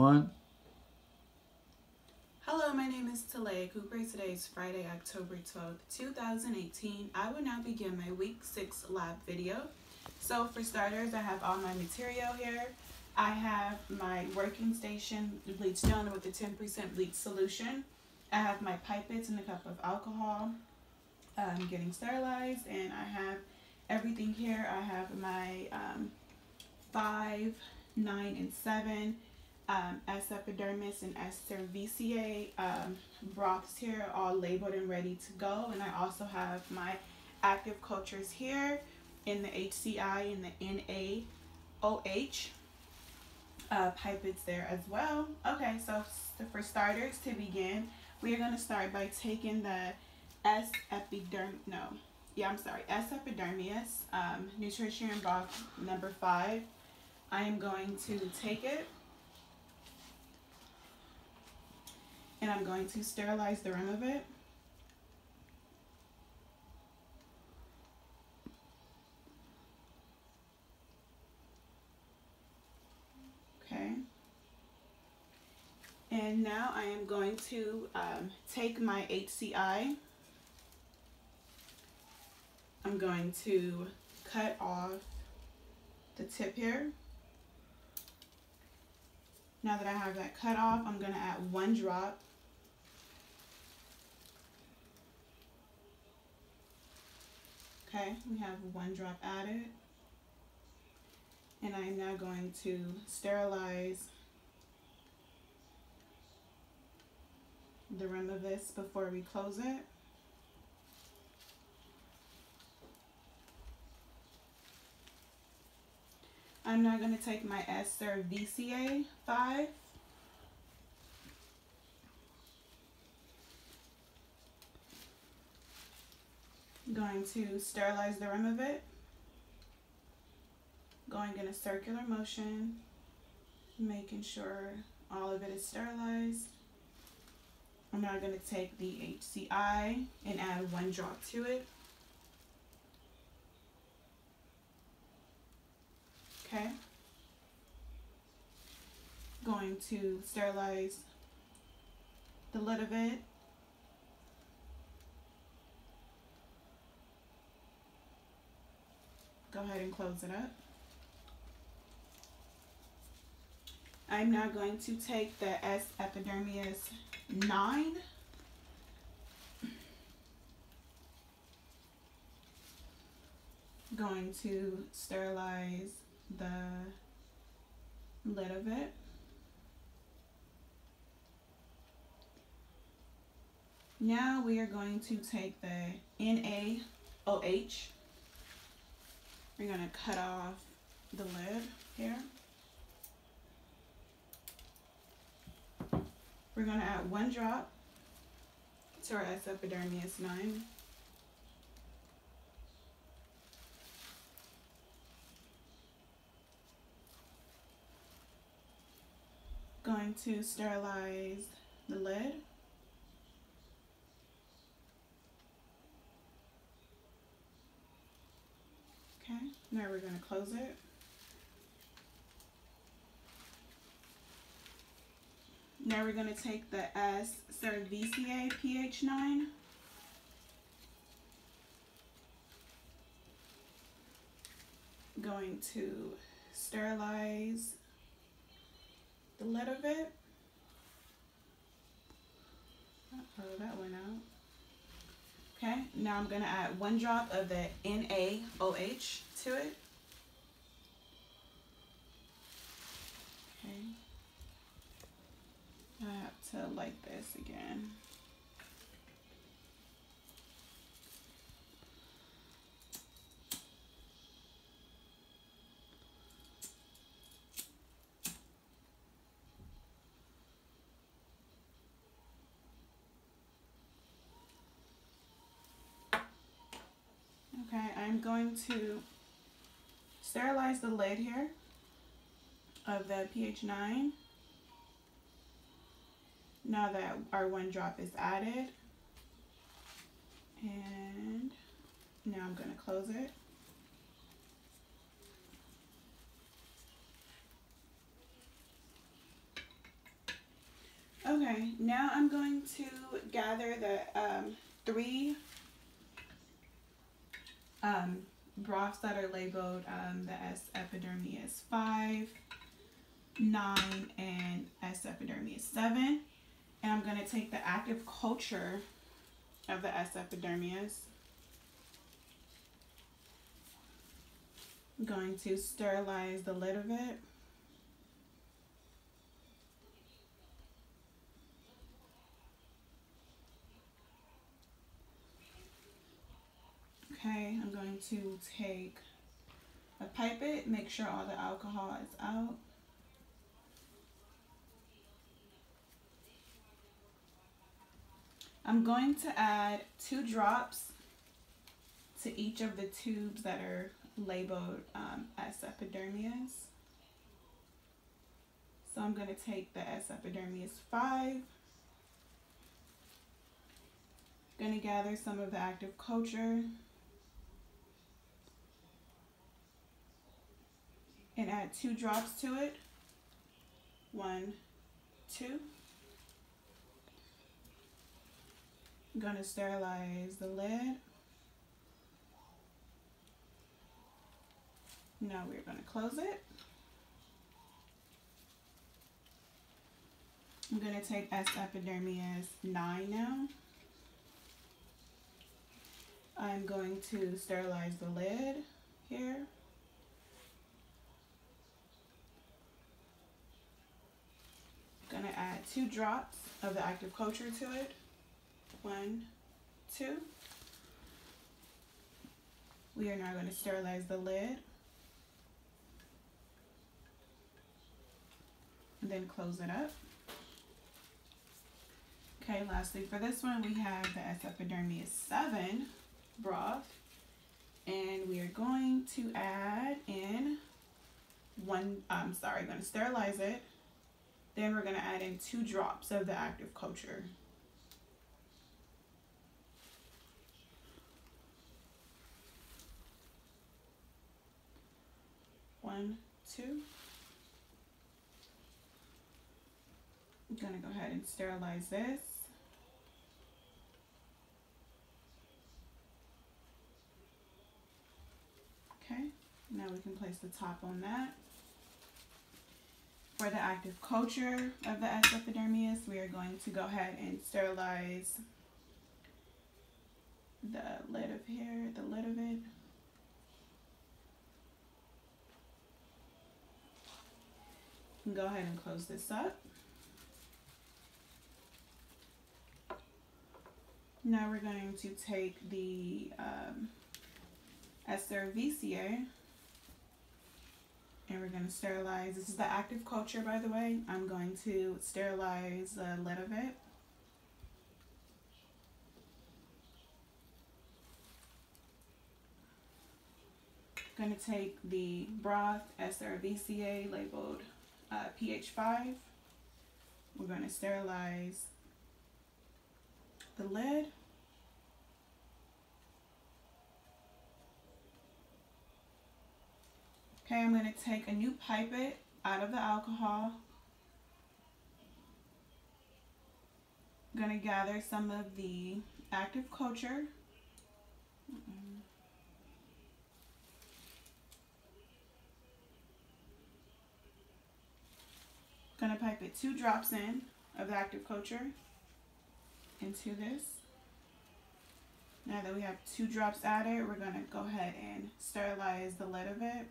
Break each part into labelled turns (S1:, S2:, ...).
S1: One.
S2: Hello, my name is Talaya Cooper. Today is Friday, October 12th, 2018. I will now begin my week six lab video. So for starters, I have all my material here. I have my working station bleach done with the 10% bleach solution. I have my pipettes and a cup of alcohol. I'm getting sterilized and I have everything here. I have my um, 5, 9, and 7 um, S. epidermis and S. cerevisiae um, broths here all labeled and ready to go. And I also have my active cultures here in the HCl and the NaOH uh, pipettes there as well. Okay, so for starters to begin, we are going to start by taking the S. epiderm, no, yeah, I'm sorry, S. epidermis, um, nutrition box number five. I am going to take it and I'm going to sterilize the rim of it. Okay. And now I am going to um, take my HCl. I'm going to cut off the tip here. Now that I have that cut off, I'm going to add one drop Okay, we have one drop added. And I am now going to sterilize the rim of this before we close it. I'm now going to take my S cerevisiae 5 going to sterilize the rim of it. Going in a circular motion, making sure all of it is sterilized. I'm now going to take the HCl and add one drop to it. Okay. Going to sterilize the lid of it Go ahead and close it up. I'm now going to take the S. epidermis 9 going to sterilize the lid of it. Now we are going to take the NaOH we're going to cut off the lid here. We're going to add one drop to our S. epidermis 9. Going to sterilize the lid. Okay, now we're going to close it. Now we're going to take the S cerevisiae pH 9. Going to sterilize the lid of it. Uh oh, that went out. Okay, now I'm to add one drop of the NaOH to it. Okay. I have to light this again. I'm going to sterilize the lid here of the pH 9 now that our one drop is added. And now I'm going to close it. Okay, now I'm going to gather the um, three um, broths that are labeled um, the S epidermis 5, 9, and S epidermis 7. And I'm going to take the active culture of the S epidermis. I'm going to sterilize the lid of it. Okay, I'm going to take a pipette, make sure all the alcohol is out. I'm going to add two drops to each of the tubes that are labeled um, S epidermis. So I'm going to take the S epidermis 5. Going to gather some of the active culture. And add two drops to it. One, two. I'm to sterilize the lid. Now we're to close it. I'm to take S epidermis 9 now. I'm going to sterilize the lid here. Gonna add two drops of the active culture to it. One, two. We are now going to sterilize the lid. And then close it up. Okay, lastly for this one we have the S. epidermis 7 broth. And we are going to add in one, I'm sorry, I'm going to sterilize it then we're going to add in two drops of the active culture. One, two. I'm going to go ahead and sterilize this. Okay, now we can place the top on that. For the active culture of the S. epidermis, we are going to go ahead and sterilize the lid of here, the lid of it. And go ahead and close this up. Now we're going to take the um, cerevisiae and we're going to sterilize. This is the active culture, by the way. I'm going to sterilize the lid of it. going to take the broth S. cerevisiae labeled uh, pH 5. We're going to sterilize the lid. Okay, I'm going to take a new pipette out of the alcohol. I'm going to gather some of the active culture. Going to pipe it two drops in of the active culture into this. Now that we have two drops added, we're going to go ahead and sterilize the lid of it.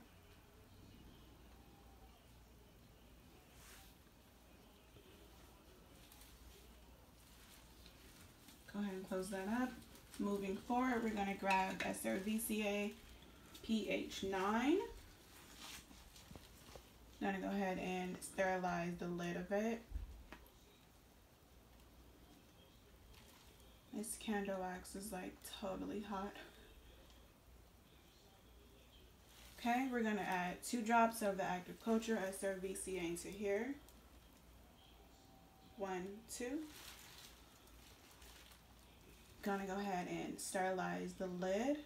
S2: Go ahead and close that up. Moving forward, we're going to grab S. cerevisiae pH 9. I'm going to go ahead and sterilize the lid of it. This candle wax is like totally hot. Okay, we're going to add two drops of the active culture S. cerevisiae into here. One, two gonna go ahead and sterilize the lid.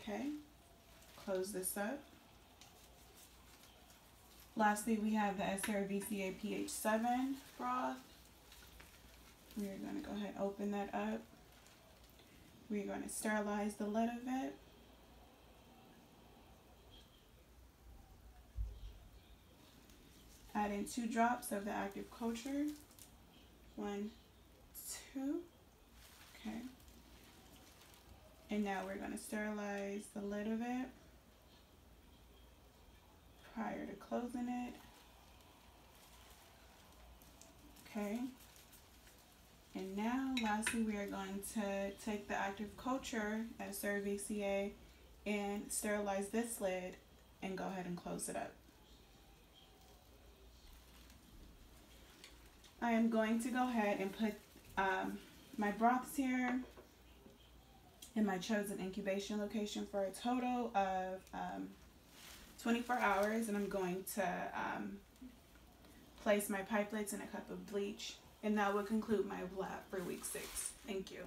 S2: Okay, close this up. Lastly, we have the S cerevisiae pH7 broth. We are going to go ahead and open that up. We're to sterilize the lid of it. Add in two drops of the active culture. One, two. Okay. And now we're going to sterilize the lid of it prior to closing it. Okay. And now, lastly, we are going to take the active culture at cerevisiae and sterilize this lid and go ahead and close it up. I am going to go ahead and put um, my broths here in my chosen incubation location for a total of um, 24 hours and I'm going to um, place my pipelettes in a cup of bleach and that will conclude my lab for week six. Thank you.